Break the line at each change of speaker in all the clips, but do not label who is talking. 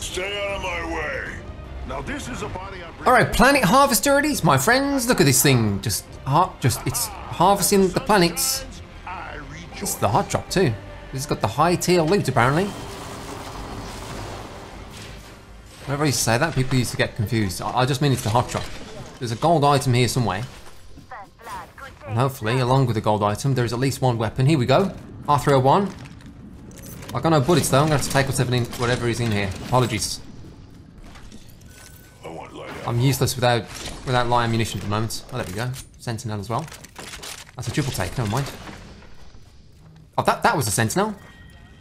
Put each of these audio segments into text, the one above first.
Stay out of my way. Now this is a body I
All right, planet harvester it is, my friends. Look at this thing. Just, just it's harvesting the planets.
I
This is the hot drop too. Has got the high tier loot apparently. Whenever I used to say that, people used to get confused. I, I just mean it's the hot drop. There's a gold item here somewhere. And hopefully, along with the gold item, there is at least one weapon. Here we go. R301. I got no bullets though. I'm going to have to take whatever, in, whatever is in here. Apologies.
I want light
I'm useless without without light ammunition at the moment. Oh, there we go. Sentinel as well. That's a triple take. Never mind. Oh, that that was a sentinel.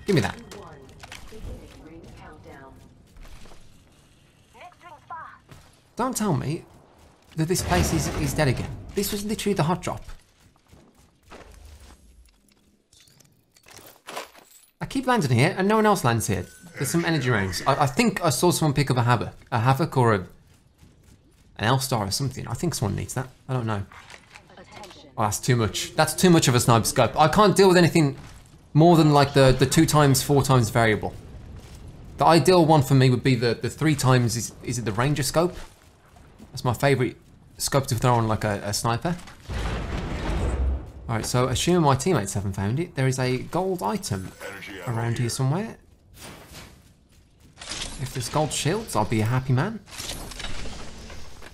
Give me that.
One. Beginning ring countdown.
Next ring's far.
Don't tell me that this place is is dead again. This was literally the hot drop. I keep landing here and no one else lands here. There's some energy rings. I, I think I saw someone pick up a havoc, a havoc or a an L-STAR or something. I think someone needs that. I don't know. Oh, that's too much. That's too much of a sniper scope. I can't deal with anything more than like the, the two times, four times variable. The ideal one for me would be the, the three times, is, is it the ranger scope? That's my favorite scope to throw on like a, a sniper. Alright, so assuming my teammates haven't found it, there is a gold item
energy ammo
around here somewhere. If there's gold shields, I'll be a happy man.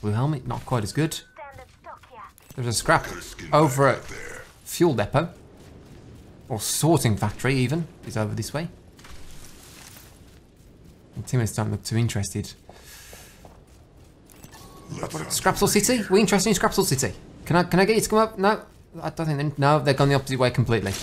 Blue helmet, not quite as good. There's a scrap over at fuel depot, or sorting factory even, is over this way. My teammates don't look too interested. Scrapsel City? We interested in Scrapsel City? Can I can I get you to come up? No, I don't think they, no, they've gone the opposite way completely.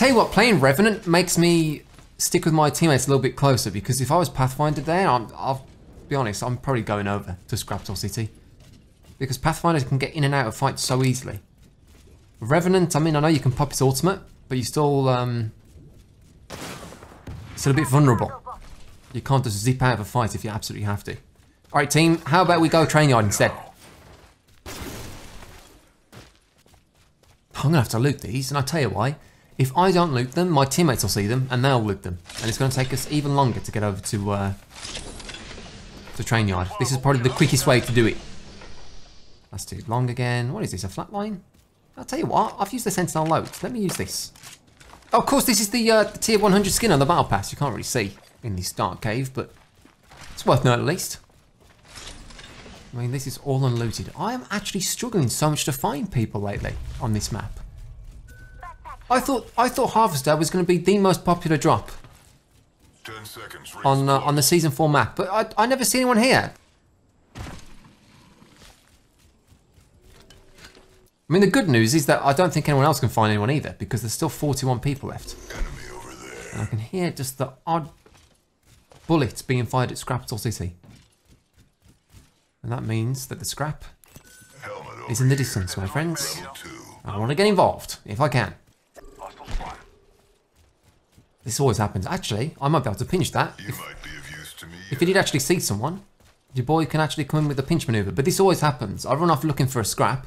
I tell you what, playing Revenant makes me stick with my teammates a little bit closer because if I was Pathfinder there, I'm, I'll be honest, I'm probably going over to Scrapsel City because Pathfinders can get in and out of fights so easily. Revenant, I mean, I know you can pop his ultimate, but you still um, still a bit vulnerable. You can't just zip out of a fight if you absolutely have to. All right, team, how about we go train yard instead? I'm gonna have to loot these, and I'll tell you why. If I don't loot them, my teammates will see them, and they'll loot them, and it's gonna take us even longer to get over to uh, to train yard. This is probably the quickest way to do it. That's too long again. What is this? A flat line? I'll tell you what. I've used the Sentinel loads. Let me use this. Oh, of course, this is the, uh, the tier 100 skin on the battle pass. You can't really see in this dark cave, but it's worth noting at least. I mean, this is all unlooted. I am actually struggling so much to find people lately on this map. I thought I thought Harvester was going to be the most popular drop
seconds.
On uh, on the season four map, but I I never see anyone here. I mean, the good news is that I don't think anyone else can find anyone either because there's still 41 people left.
Enemy over there.
And I can hear just the odd bullets being fired at Scrapsel City. And that means that the scrap is in the distance, my friends. I want to get involved, if I can. This always happens. Actually, I might be able to pinch that.
You
If,
might be of use to me.
if you did actually see someone, your boy can actually come in with a pinch maneuver. But this always happens. I run off looking for a scrap.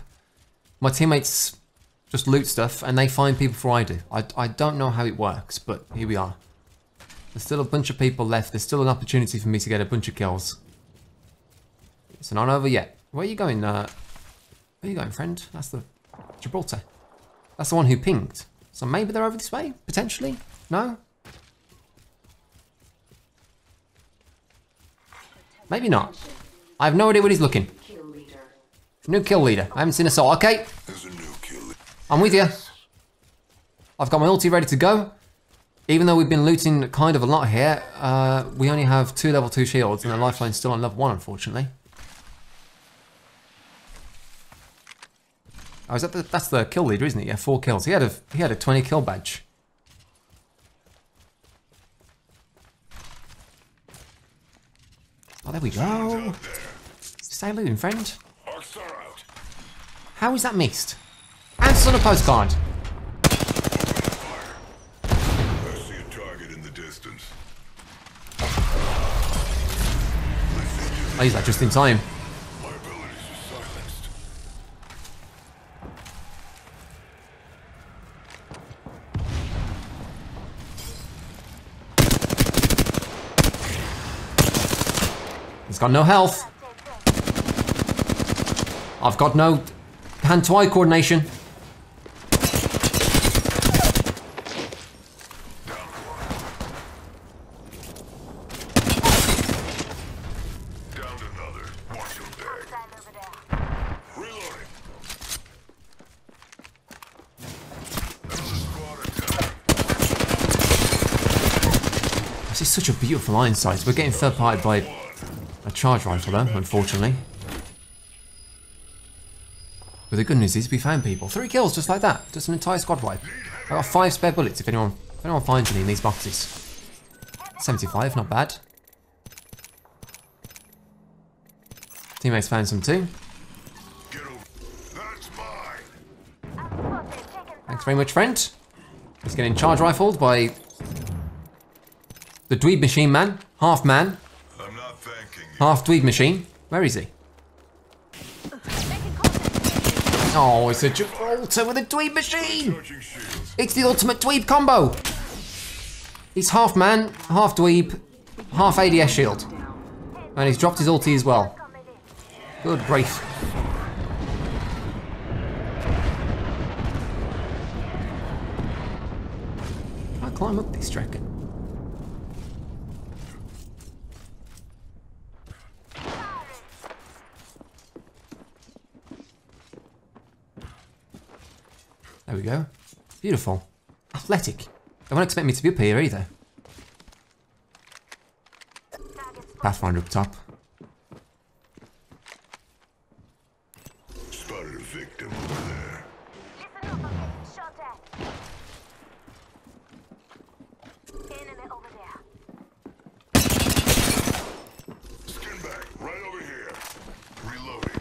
My teammates just loot stuff and they find people before I do. I, I don't know how it works, but here we are. There's still a bunch of people left. There's still an opportunity for me to get a bunch of kills. It's not over yet. Where are you going? Uh, where are you going, friend? That's the Gibraltar. That's the one who pinged. So maybe they're over this way, potentially? No? Maybe not. I have no idea what he's looking. New kill leader. I haven't seen a soul. Okay,
There's a new kill.
I'm with you. I've got my ulti ready to go. Even though we've been looting kind of a lot here, uh, we only have two level 2 shields and the lifeline's still on level 1 unfortunately. Oh, is that the, that's the kill leader, isn't it? Yeah, four kills. He had a he had a 20 kill badge. Oh, there we go. Stay looting, friend.
Arcs are out.
How is that missed? Answer on a postcard.
I see a target in the distance.
I use that just in time.
My abilities are silenced.
He's got no health. I've got no hand-to-eye coordination. This is such a beautiful line sight. We're getting third party by charge rifle though, unfortunately. But the good news is we found people. Three kills just like that. Just an entire squad wipe. I got five spare bullets if anyone if anyone finds any in these boxes. 75, not bad. Teammates found some too. Thanks very much, friend. He's getting charge rifled by the Dweeb Machine Man. Half man,
I'm not thanking you.
Half Dweeb Machine. Where is he? Oh, it's a Gibraltar with a Dweeb Machine! It's the ultimate Dweeb combo! He's half man, half Dweeb, half ADS shield. And he's dropped his ulti as well. Good grief. I climb up this, do There we go. Beautiful. Athletic. They won't expect me to be up here either. Pathfinder up top.
Spotted a victim over there. Skin back. Right over here. Reloading.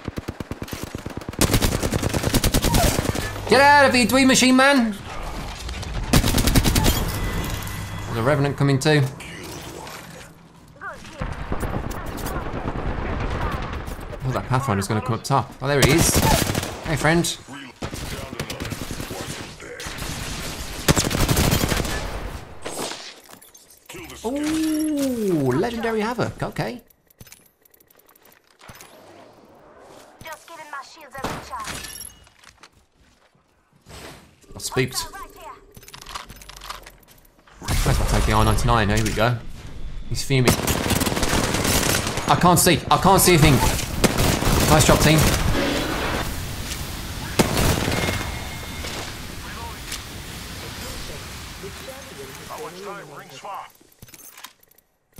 Get out of here, Dwee Machine Man! There's a Revenant coming too. Oh, that Pathfinder's gonna come up top. Oh, there he is. Hey, friend. Ooh, legendary Havoc. Okay.
Just giving my shields a recharge.
Got spooked.
Right here.
Might as well take the R99. Here we go. He's fuming. I can't see. I can't see a thing. Nice job, team.
How much time? Ring swap.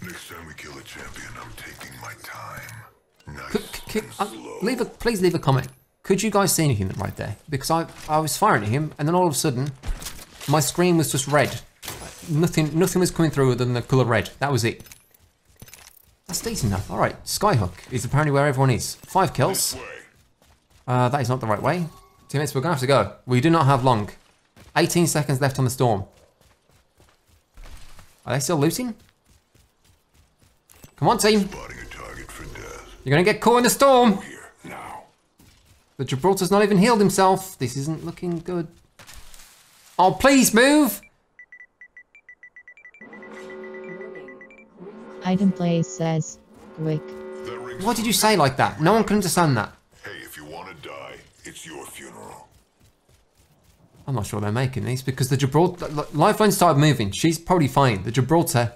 Next time we kill a champion, I'm taking my time. Nice.
Could, could,
and
uh, leave a, please leave a comment. Could you guys see anything right there? Because I, I was firing at him, and then all of a sudden, my screen was just red. Nothing, nothing was coming through other than the colour red. That was it. That's decent enough. All right, Skyhook is apparently where everyone is. Five kills. Uh, that is not the right way. Teammates, we're gonna have to go. We do not have long. 18 seconds left on the storm. Are they still looting? Come on, team.
Spotting a target for death.
You're gonna get caught in the storm.
Here.
The Gibraltar's not even healed himself. This isn't looking good. Oh, please move!
Item play says, quick.
That
Why did you say like that? No one can understand that.
Hey, if you want to die, it's your funeral.
I'm not sure they're making these because the Gibraltar... Lifeline started moving. She's probably fine. The Gibraltar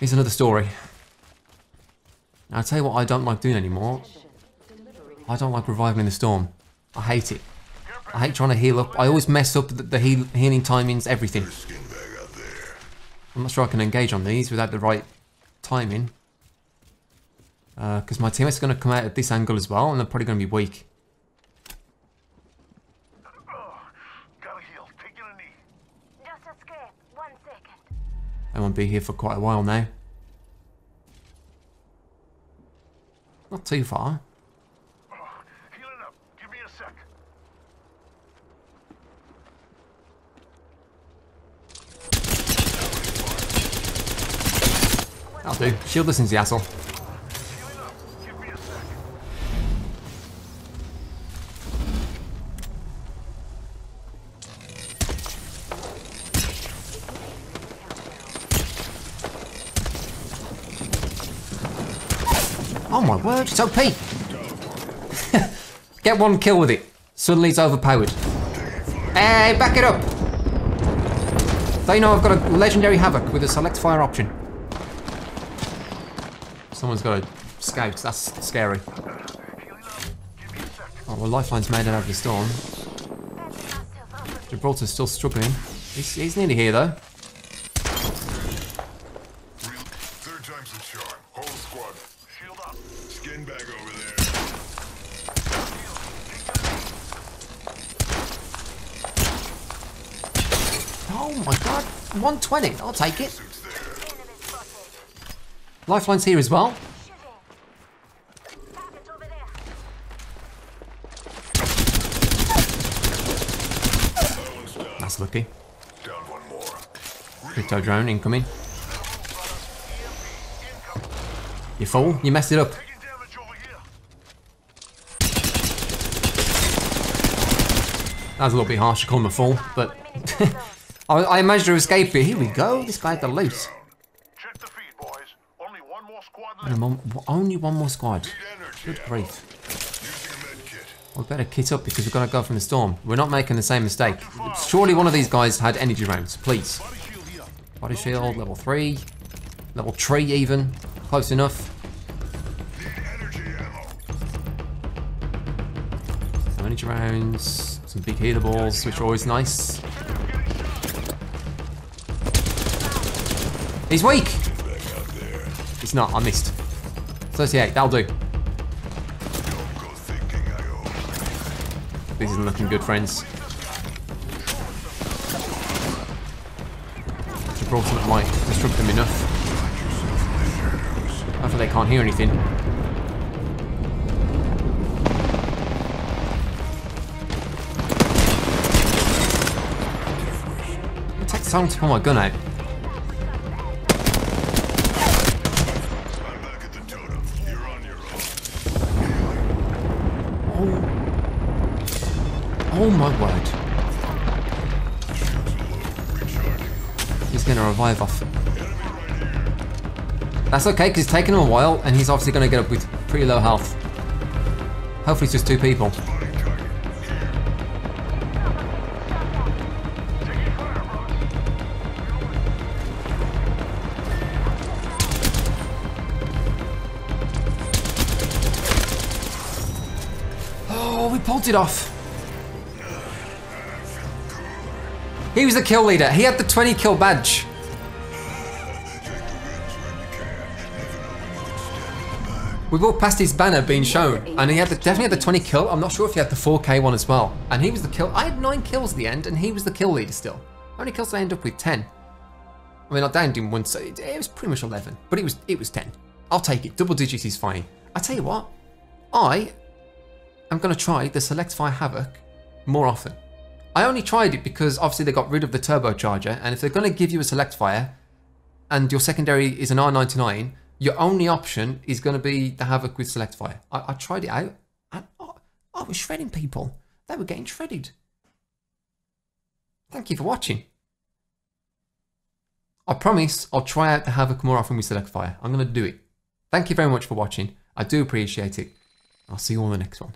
is another story. Now, I'll tell you what I don't like doing anymore. I don't like reviving in the storm. I hate it. I hate trying to heal up. I always mess up the, the heal, healing timings, everything. I'm not sure I can engage on these without the right timing. Uh, because my teammates are going to come out at this angle as well, and they're probably going to be weak. They won't be here for quite a while now. Not too far.
Healing up. Give me a sec.
That'll do. Shield this listens, the asshole.
Healing up. Give me a sec.
Oh my word, it's OP. Get one kill with it. Suddenly it's overpowered. Hey, back it up. They know I've got a legendary Havoc with a select fire option. Someone's got a scout, that's scary. Oh, well, Lifeline's made it out of the storm. Gibraltar's still struggling. He's, he's nearly here though.
Real third time's the charm. Whole squad. Shield up. Skin bag over there.
Oh my god, 120, I'll take it. Lifeline's here as well. That's lucky. Crypto drone incoming. You fool, you messed it up. That was a little bit harsh to call him a fool, but I, I managed to escape it. Here we go, this guy had the loot.
Check the feed, boys. Only one more squad
And
left.
one- only one more squad. Good grief.
Using a med kit.
We better kit up because we've got to go from the storm. We're not making the same mistake. Surely one of these guys had energy rounds, please.
Body shield here.
Body shield, level 3. Level 3 even. Close enough.
Energy.
Some energy rounds. Some big healer balls, which are always nice. He's weak! He's not, I missed. 38, that'll do. This isn't looking good, friends. Gibraltar might disrupt them enough. Hopefully they can't hear anything. It takes so long to pull my gun out. My word. He's gonna revive off. That's okay, because it's taken him a while, and he's obviously gonna get up with pretty low health. Hopefully it's just two people. Oh, we pulled it off. He was the kill leader. He had the 20 kill badge. We walked past his banner being shown, and he had the, definitely had the 20 kill. I'm not sure if he had the 4K one as well. And he was the kill. I had nine kills at the end, and he was the kill leader still. How many kills did I end up with? 10. I mean, I downed him once. so It it was pretty much 11, but it was it was 10. I'll take it. Double digits is fine. I tell you what, I I'm going to try the Select Fire Havoc more often. I only tried it because obviously they got rid of the turbocharger, and if they're going to give you a Select Fire and your secondary is an R99, your only option is going to be the Havoc with Select Fire. I, I tried it out, and I, I was shredding people. They were getting shredded. Thank you for watching. I promise I'll try out the Havoc more often with Select Fire. I'm going to do it. Thank you very much for watching. I do appreciate it. I'll see you on the next one.